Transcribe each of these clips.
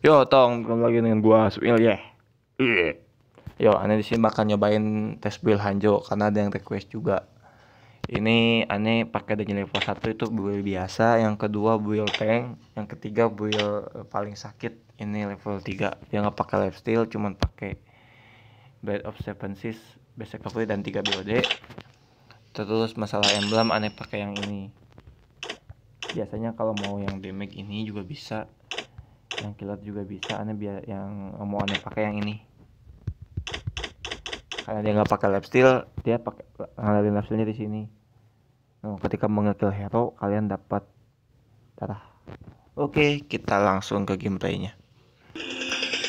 Yo, tong, kembali lagi dengan gua Suil ya. Yeah. Yo, aneh di sini bakal nyobain tes build Hanjo karena ada yang request juga. Ini aneh pakai dengan level 1 itu build biasa, yang kedua build tank, yang ketiga build eh, paling sakit ini level 3. Dia nggak pakai lifesteal, cuman pakai Blade of Seven Seas, basic cavalry dan 3 BOD. Terus masalah emblem aneh pakai yang ini. Biasanya kalau mau yang damage ini juga bisa yang kilat juga bisa aneh biar yang mau aneh pakai yang ini. Karena dia nggak pakai lifesteal dia pakai ngalahin lifestealnya di sini. Nah, ketika mengekill hero kalian dapat darah. Oke kita langsung ke gameplaynya.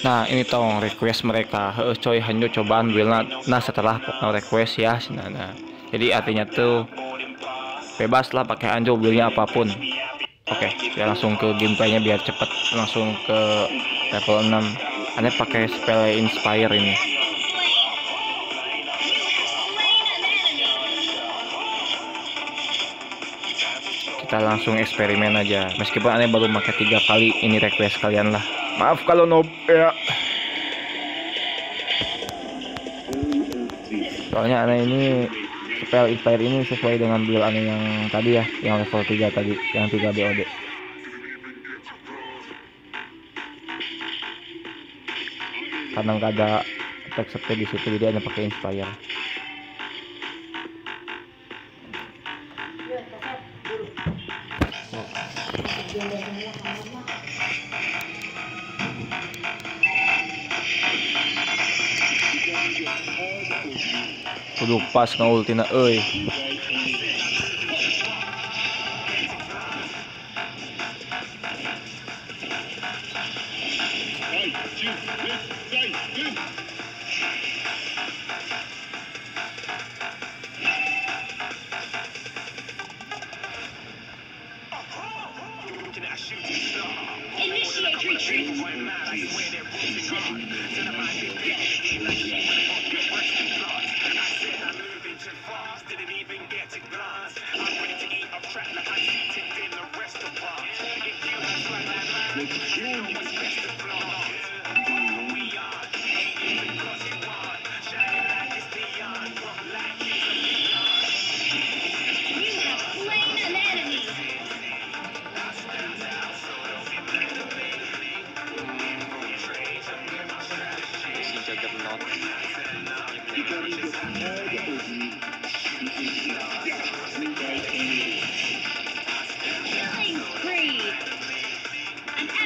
Nah ini tong request mereka. Heeh, coy hanya cobaan build nah setelah request ya nah, nah. jadi artinya tuh bebas lah pakai anjo buildnya apa pun Oke, okay, ya langsung ke gameplaynya biar cepet langsung ke level 6. Anda pakai spell inspire ini. Kita langsung eksperimen aja. Meskipun aneh baru pakai tiga kali ini request kalian lah. Maaf kalau noob ya. Soalnya aneh ini spell inspire ini sesuai dengan build aneh yang tadi ya yang level 3 tadi yang 3 BOD karena nggak ada attack di situ jadi hanya pakai inspire Kudu pas ultina euy. Initiate retreat. hundred bars, didn't even get a glance. I'm ready to eat up trapped like I seated in the restaurant. If you act like that, you know what's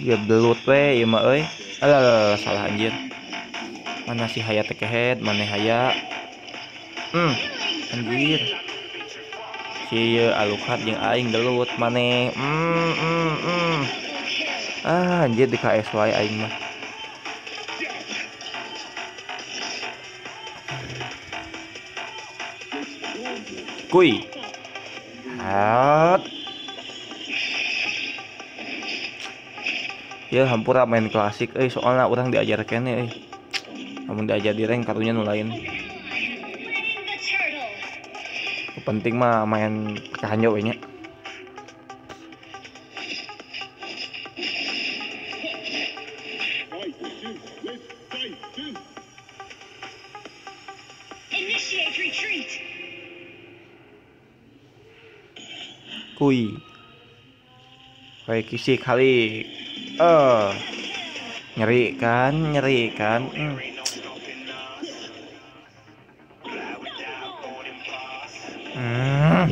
Ya belut we ieu mah euy. Alah, salah anjir. Mana si Hayat teh head, mana Haya? Hmm, anjir. Si ieu Alucard jeung aing gelut maneh. Hmm, hmm, hmm. Ah, anjir di KSY aing mah. Kuy. Hat. Ya hampura main klasik euy soalnya orang diajar kene euy. Namun diajar di rank karunya nu lain. Slain the turtle! Penting mah main. Initiate retreat! Kuy. Kayak kisi kali. Oh, nyeri kan nyeri kan hmm. Hmm.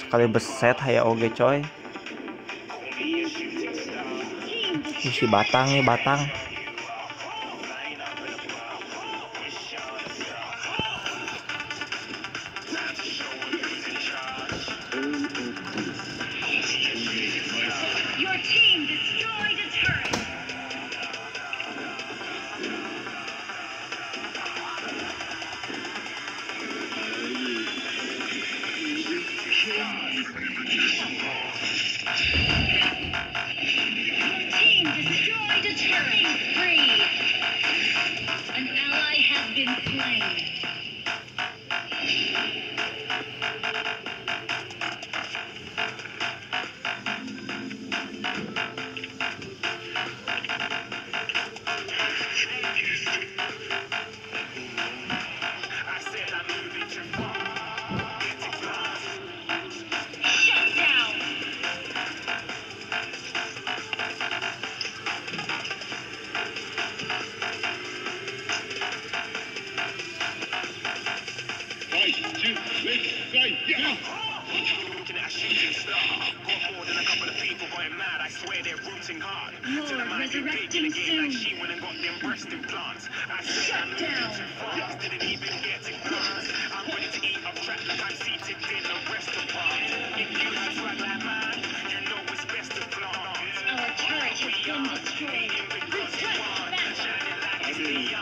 sekali beset haya oge coy isi batang nih batang Free! An ally has been slain. resurrect him soon. Like she went and got them breast implants. I Shut I down. Fast, didn't even get it. I'm ready to eat. I'm like I'm seated in a restaurant. If you have swag you know it's best to flaunt. Our courage has been destroyed. Protect the I mean,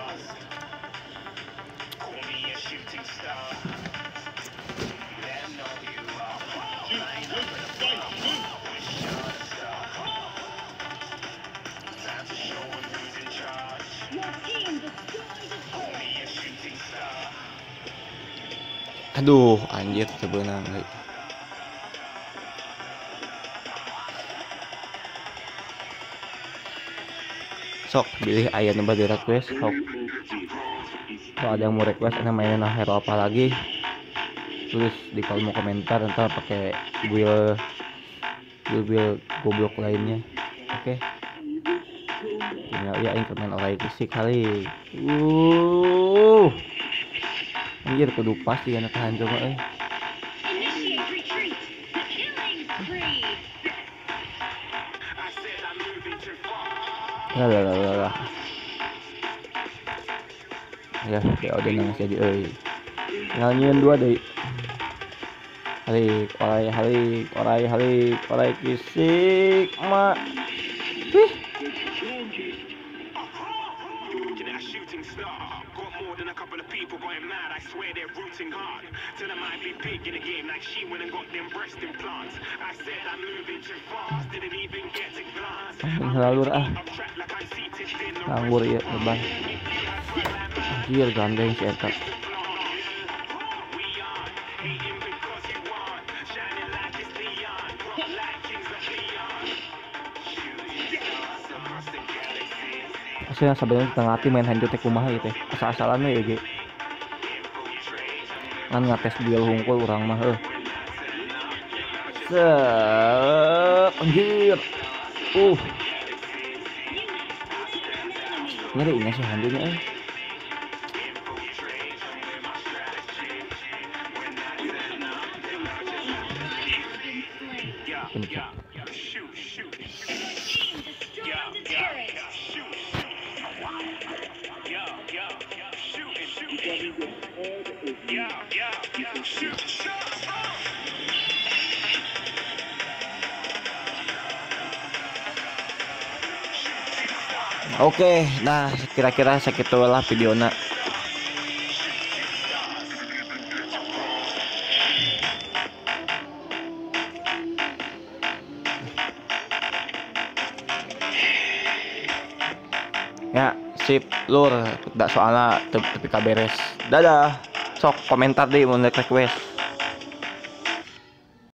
aduh anjir sebenarnya eh. sok pilih ayah nomor di request sok. Kalau ada yang mau request ini mainin hero apa lagi. Tulis di kolom komentar ntar pakai build build goblok lainnya. Oke. Okay. tinggal ya increment orang itu sih kali. Uh Anjir kudu pas di anak tahan coba eh. Lah lah lah lah. Ya, ya udah nangis jadi euy. Eh. Nyanyian dua deh. Halik, orai halik, orai halik, orai kisik, mak. In the game like she went and got them breast implants. I said I'm moving too fast. Didn't even get to glance. Halalur ah nganggur ya lebar anjir gandeng si eta. Maksudnya sebenarnya setengah hati main hanjo teh kumaha ya teh asal-asalan ya ge kan ngates duel hungkul urang mah heuh Set, anjir. Uh. Nyeri ini sih hanjonya eh Pencet. Oke, nah kira-kira segitu lah videona. Ya, sip, lur. Da soalnya tepi kaberes. Dadah. Sok komentar deh mau request.